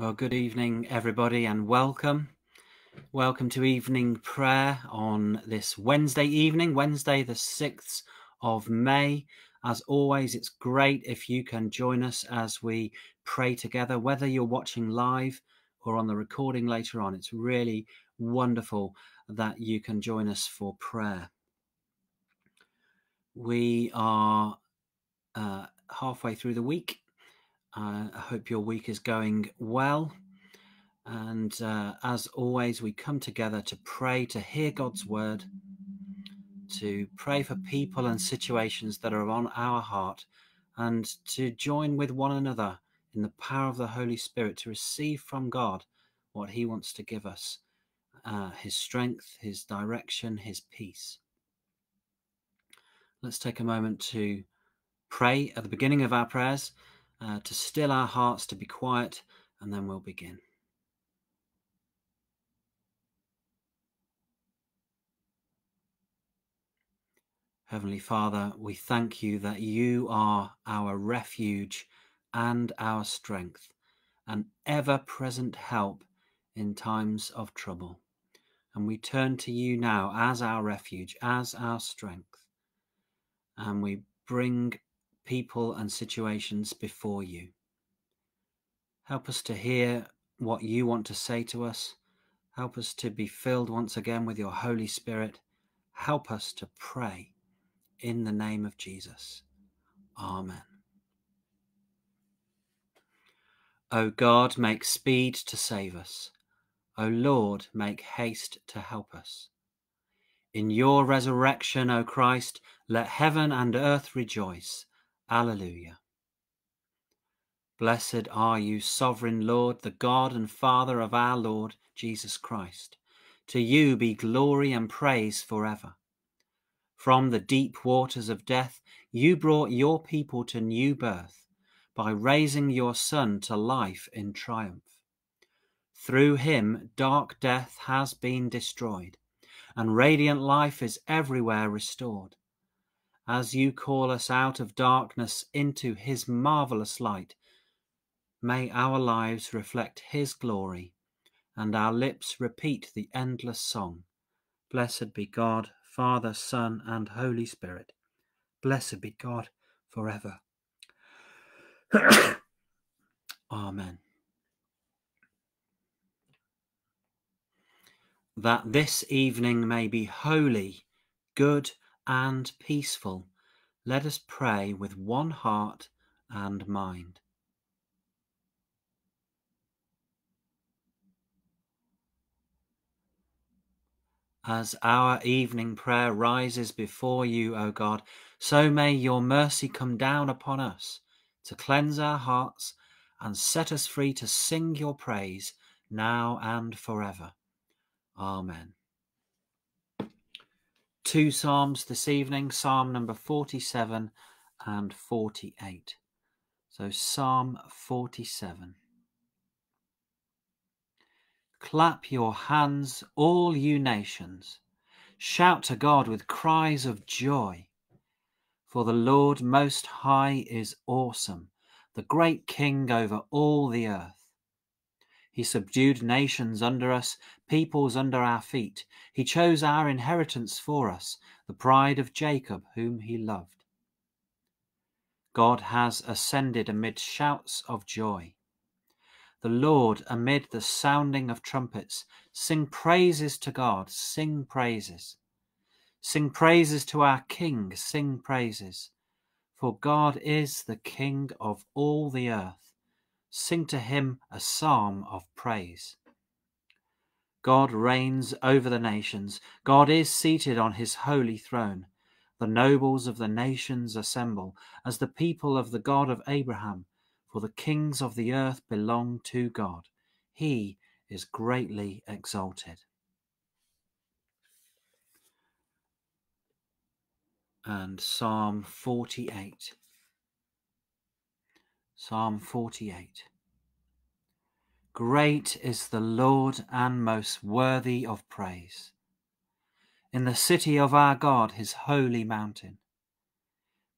Well, good evening, everybody, and welcome. Welcome to evening prayer on this Wednesday evening, Wednesday, the 6th of May. As always, it's great if you can join us as we pray together, whether you're watching live or on the recording later on. It's really wonderful that you can join us for prayer. We are uh, halfway through the week uh, I hope your week is going well. And uh, as always, we come together to pray, to hear God's word, to pray for people and situations that are on our heart, and to join with one another in the power of the Holy Spirit to receive from God what He wants to give us uh, His strength, His direction, His peace. Let's take a moment to pray at the beginning of our prayers uh, to still our hearts, to be quiet, and then we'll begin. Heavenly Father, we thank you that you are our refuge and our strength, an ever present help in times of trouble. And we turn to you now as our refuge, as our strength. And we bring people and situations before you. Help us to hear what you want to say to us. Help us to be filled once again with your Holy Spirit. Help us to pray in the name of Jesus. Amen. O God, make speed to save us. O Lord, make haste to help us. In your resurrection, O Christ, let heaven and earth rejoice. Alleluia. Blessed are you, sovereign Lord, the God and Father of our Lord Jesus Christ. To you be glory and praise forever. From the deep waters of death, you brought your people to new birth by raising your Son to life in triumph. Through him, dark death has been destroyed, and radiant life is everywhere restored as you call us out of darkness into his marvelous light. May our lives reflect his glory and our lips repeat the endless song. Blessed be God, Father, Son, and Holy Spirit. Blessed be God forever. Amen. That this evening may be holy, good, and peaceful, let us pray with one heart and mind. As our evening prayer rises before you, O God, so may your mercy come down upon us to cleanse our hearts and set us free to sing your praise now and forever. Amen two Psalms this evening Psalm number 47 and 48. So, Psalm 47. Clap your hands, all you nations. Shout to God with cries of joy. For the Lord Most High is awesome, the great King over all the earth. He subdued nations under us, peoples under our feet. He chose our inheritance for us, the pride of Jacob, whom he loved. God has ascended amid shouts of joy. The Lord amid the sounding of trumpets. Sing praises to God, sing praises. Sing praises to our King, sing praises. For God is the King of all the earth sing to him a psalm of praise. God reigns over the nations. God is seated on his holy throne. The nobles of the nations assemble as the people of the God of Abraham, for the kings of the earth belong to God. He is greatly exalted. And Psalm 48. Psalm 48. Great is the Lord and most worthy of praise. In the city of our God, his holy mountain.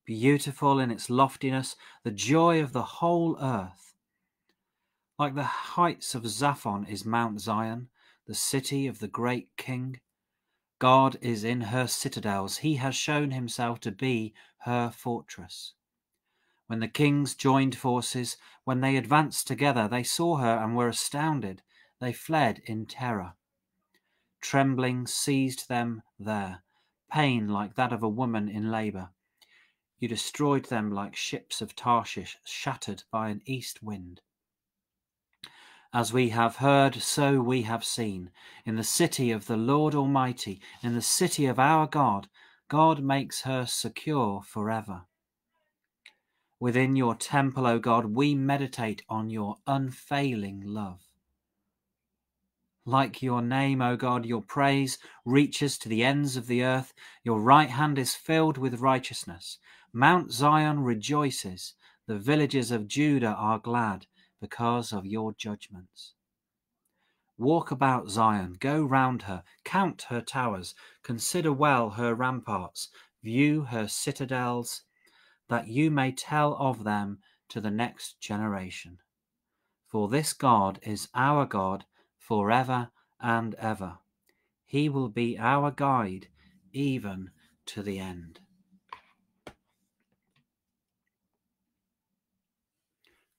Beautiful in its loftiness, the joy of the whole earth. Like the heights of Zaphon is Mount Zion, the city of the great king. God is in her citadels. He has shown himself to be her fortress. When the kings joined forces, when they advanced together, they saw her and were astounded. They fled in terror. Trembling seized them there, pain like that of a woman in labour. You destroyed them like ships of Tarshish shattered by an east wind. As we have heard, so we have seen. In the city of the Lord Almighty, in the city of our God, God makes her secure forever. Within your temple, O God, we meditate on your unfailing love. Like your name, O God, your praise reaches to the ends of the earth. Your right hand is filled with righteousness. Mount Zion rejoices. The villages of Judah are glad because of your judgments. Walk about Zion, go round her, count her towers, consider well her ramparts, view her citadels, that you may tell of them to the next generation. For this God is our God forever and ever. He will be our guide even to the end.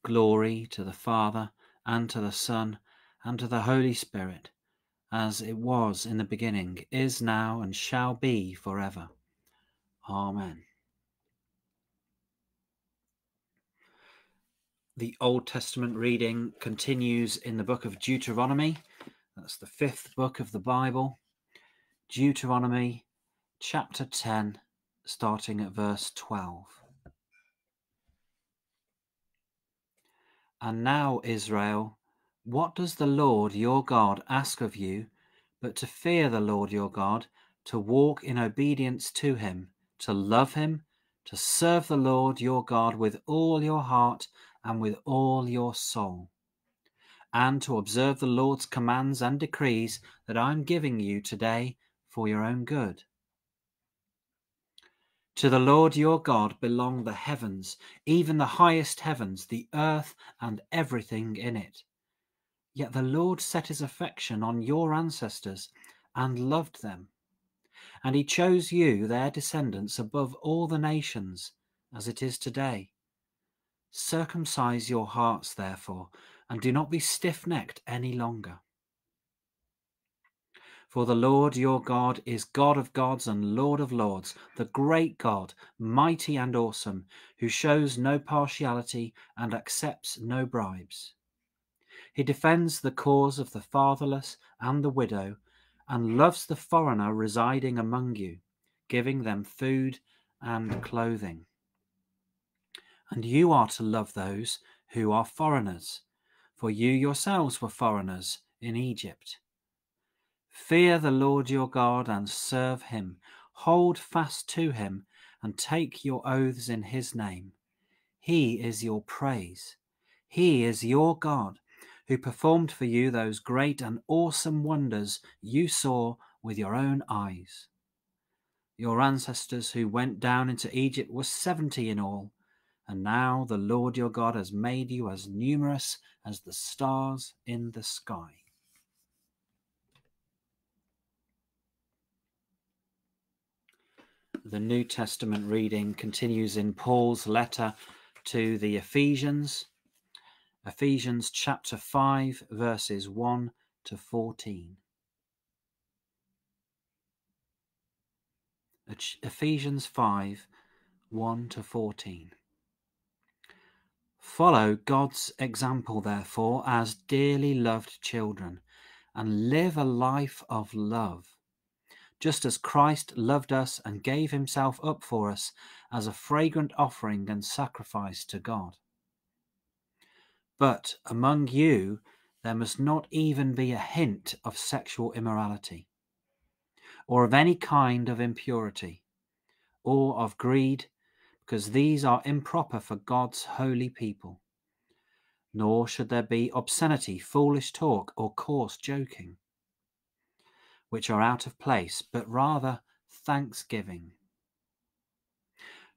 Glory to the Father, and to the Son, and to the Holy Spirit, as it was in the beginning, is now, and shall be for ever. Amen. The Old Testament reading continues in the book of Deuteronomy. That's the fifth book of the Bible. Deuteronomy chapter 10, starting at verse 12. And now, Israel, what does the Lord your God ask of you but to fear the Lord your God, to walk in obedience to him, to love him, to serve the Lord your God with all your heart and with all your soul, and to observe the Lord's commands and decrees that I am giving you today for your own good? To the Lord your God belong the heavens, even the highest heavens, the earth, and everything in it. Yet the Lord set his affection on your ancestors and loved them. And he chose you, their descendants, above all the nations, as it is today. Circumcise your hearts, therefore, and do not be stiff necked any longer. For the Lord your God is God of gods and Lord of lords, the great God, mighty and awesome, who shows no partiality and accepts no bribes. He defends the cause of the fatherless and the widow, and loves the foreigner residing among you, giving them food and clothing. And you are to love those who are foreigners, for you yourselves were foreigners in Egypt. Fear the Lord your God and serve him. Hold fast to him and take your oaths in his name. He is your praise. He is your God who performed for you those great and awesome wonders you saw with your own eyes. Your ancestors who went down into Egypt were seventy in all, and now the Lord your God has made you as numerous as the stars in the sky. The New Testament reading continues in Paul's letter to the Ephesians, Ephesians chapter 5, verses 1 to 14. Ephesians 5, 1 to 14. Follow God's example, therefore, as dearly loved children, and live a life of love just as Christ loved us and gave himself up for us as a fragrant offering and sacrifice to God. But among you, there must not even be a hint of sexual immorality, or of any kind of impurity, or of greed, because these are improper for God's holy people. Nor should there be obscenity, foolish talk, or coarse joking which are out of place, but rather thanksgiving.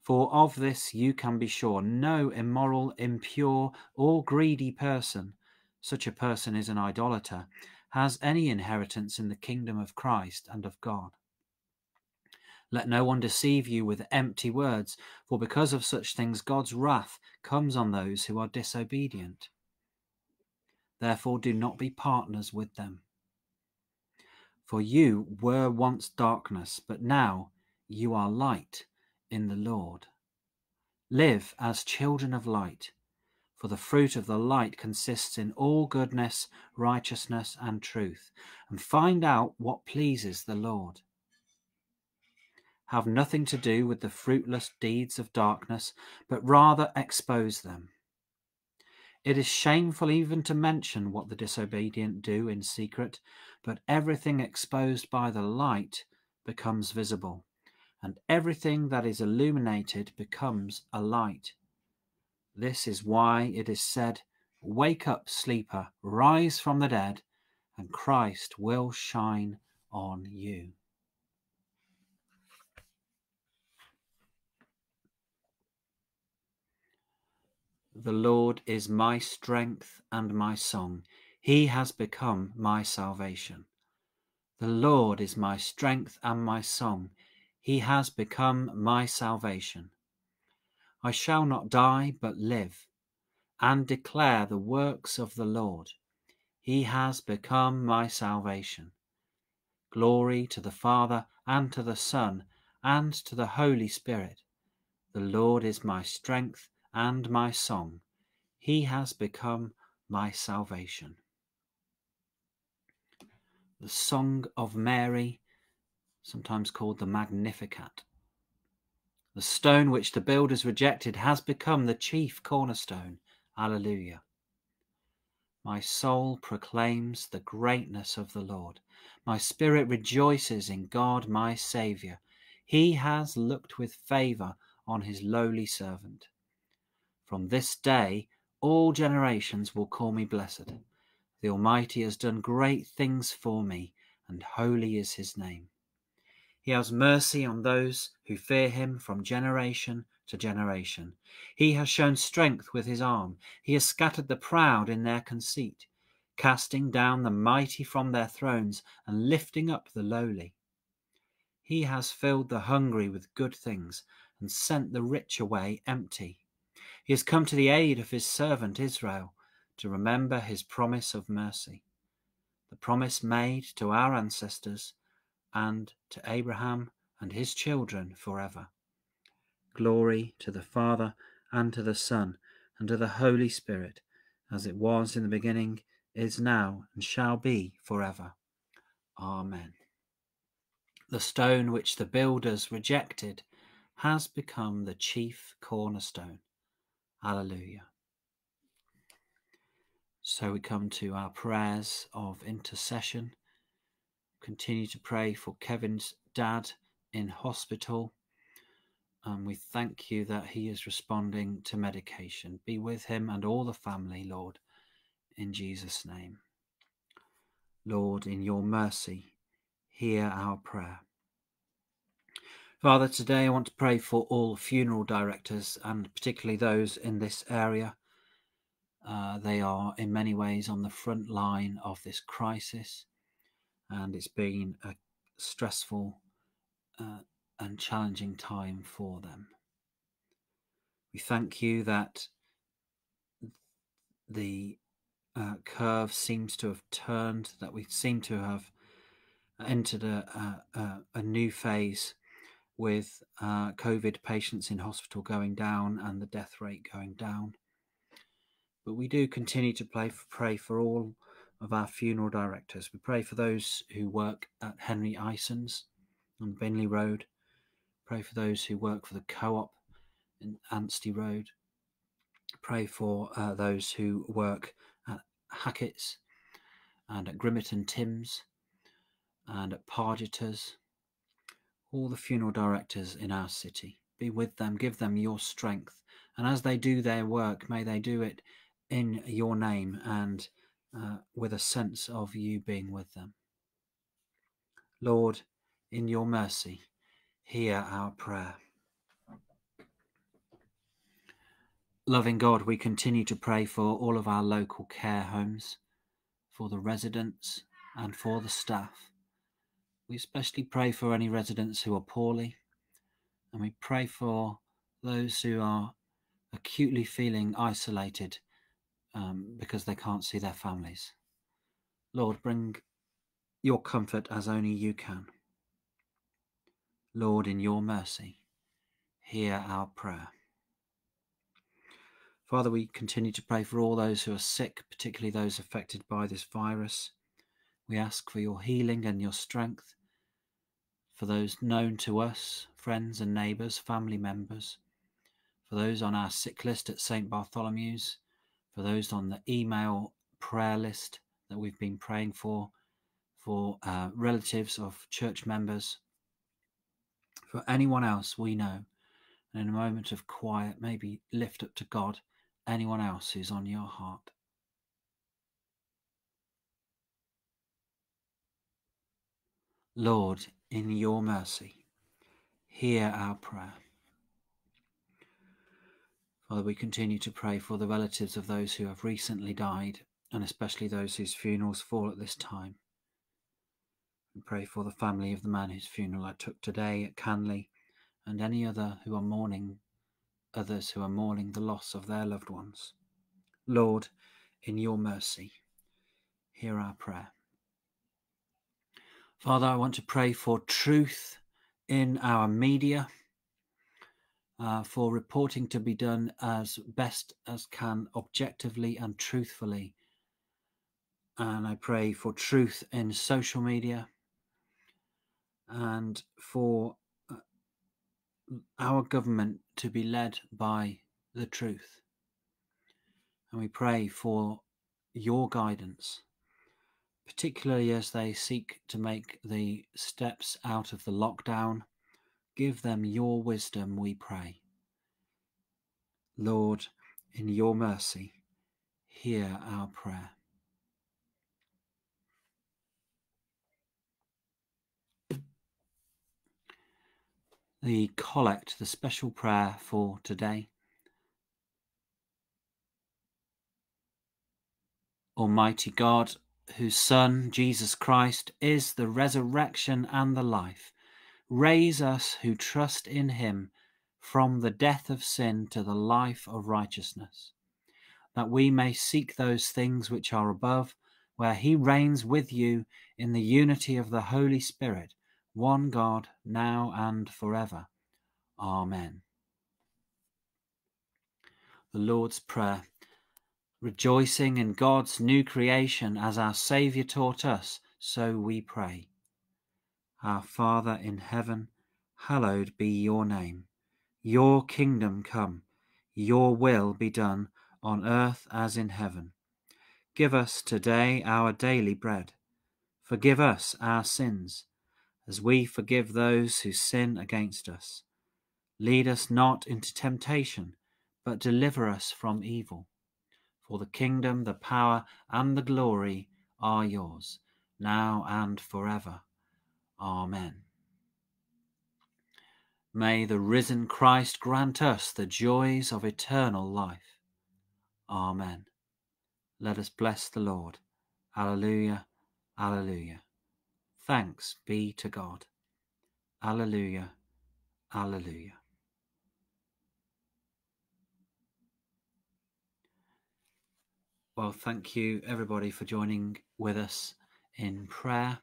For of this you can be sure no immoral, impure, or greedy person, such a person is an idolater, has any inheritance in the kingdom of Christ and of God. Let no one deceive you with empty words, for because of such things God's wrath comes on those who are disobedient. Therefore, do not be partners with them. For you were once darkness, but now you are light in the Lord. Live as children of light, for the fruit of the light consists in all goodness, righteousness, and truth, and find out what pleases the Lord. Have nothing to do with the fruitless deeds of darkness, but rather expose them. It is shameful even to mention what the disobedient do in secret, but everything exposed by the light becomes visible, and everything that is illuminated becomes a light. This is why it is said, Wake up, sleeper, rise from the dead, and Christ will shine on you. The Lord is my strength and my song. He has become my salvation. The Lord is my strength and my song. He has become my salvation. I shall not die, but live, and declare the works of the Lord. He has become my salvation. Glory to the Father, and to the Son, and to the Holy Spirit. The Lord is my strength and my song. He has become my salvation. The Song of Mary, sometimes called the Magnificat. The stone which the builders rejected has become the chief cornerstone. Alleluia. My soul proclaims the greatness of the Lord. My spirit rejoices in God my Saviour. He has looked with favour on his lowly servant. From this day all generations will call me blessed. The Almighty has done great things for me, and holy is his name. He has mercy on those who fear him from generation to generation. He has shown strength with his arm. He has scattered the proud in their conceit, casting down the mighty from their thrones and lifting up the lowly. He has filled the hungry with good things and sent the rich away empty. He has come to the aid of his servant Israel to remember his promise of mercy, the promise made to our ancestors and to Abraham and his children forever. Glory to the Father and to the Son and to the Holy Spirit, as it was in the beginning, is now, and shall be forever. Amen. The stone which the builders rejected has become the chief cornerstone. Hallelujah. So we come to our prayers of intercession. Continue to pray for Kevin's dad in hospital. And we thank you that he is responding to medication. Be with him and all the family, Lord, in Jesus' name. Lord, in your mercy, hear our prayer. Father, today I want to pray for all funeral directors and particularly those in this area. Uh, they are in many ways on the front line of this crisis, and it's been a stressful uh, and challenging time for them. We thank you that the uh, curve seems to have turned, that we seem to have entered a, a, a new phase with uh, COVID patients in hospital going down and the death rate going down. But we do continue to pray for, pray for all of our funeral directors. We pray for those who work at Henry Ison's on Binley Road. Pray for those who work for the co-op in Ansty Road. Pray for uh, those who work at Hackett's and at Grimmett and Tims and at Pargeters all the funeral directors in our city. Be with them, give them your strength. And as they do their work, may they do it in your name and uh, with a sense of you being with them. Lord, in your mercy, hear our prayer. Loving God, we continue to pray for all of our local care homes, for the residents, and for the staff. We especially pray for any residents who are poorly, and we pray for those who are acutely feeling isolated um, because they can't see their families. Lord, bring your comfort as only you can. Lord, in your mercy, hear our prayer. Father, we continue to pray for all those who are sick, particularly those affected by this virus. We ask for your healing and your strength for those known to us, friends and neighbours, family members, for those on our sick list at St. Bartholomew's, for those on the email prayer list that we've been praying for, for uh, relatives of church members, for anyone else we know. And in a moment of quiet, maybe lift up to God anyone else who's on your heart. Lord, in your mercy, hear our prayer. Father, we continue to pray for the relatives of those who have recently died, and especially those whose funerals fall at this time. We pray for the family of the man whose funeral I took today at Canley, and any other who are mourning others who are mourning the loss of their loved ones. Lord, in your mercy, hear our prayer. Father, I want to pray for truth in our media, uh, for reporting to be done as best as can, objectively and truthfully. And I pray for truth in social media and for our government to be led by the truth. And we pray for your guidance, particularly as they seek to make the steps out of the lockdown. Give them your wisdom, we pray. Lord, in your mercy, hear our prayer. the collect, the special prayer for today. Almighty God, whose Son, Jesus Christ, is the resurrection and the life, raise us who trust in him from the death of sin to the life of righteousness, that we may seek those things which are above, where he reigns with you in the unity of the Holy Spirit one God, now and forever. Amen. The Lord's Prayer. Rejoicing in God's new creation as our Saviour taught us, so we pray. Our Father in heaven, hallowed be your name. Your kingdom come, your will be done on earth as in heaven. Give us today our daily bread. Forgive us our sins as we forgive those who sin against us. Lead us not into temptation, but deliver us from evil. For the kingdom, the power, and the glory are yours, now and forever. Amen. May the risen Christ grant us the joys of eternal life. Amen. Let us bless the Lord. Alleluia, alleluia. Thanks be to God. Alleluia. Alleluia. Well, thank you everybody for joining with us in prayer.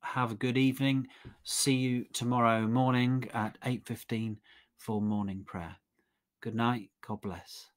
Have a good evening. See you tomorrow morning at 8:15 for morning prayer. Good night. God bless.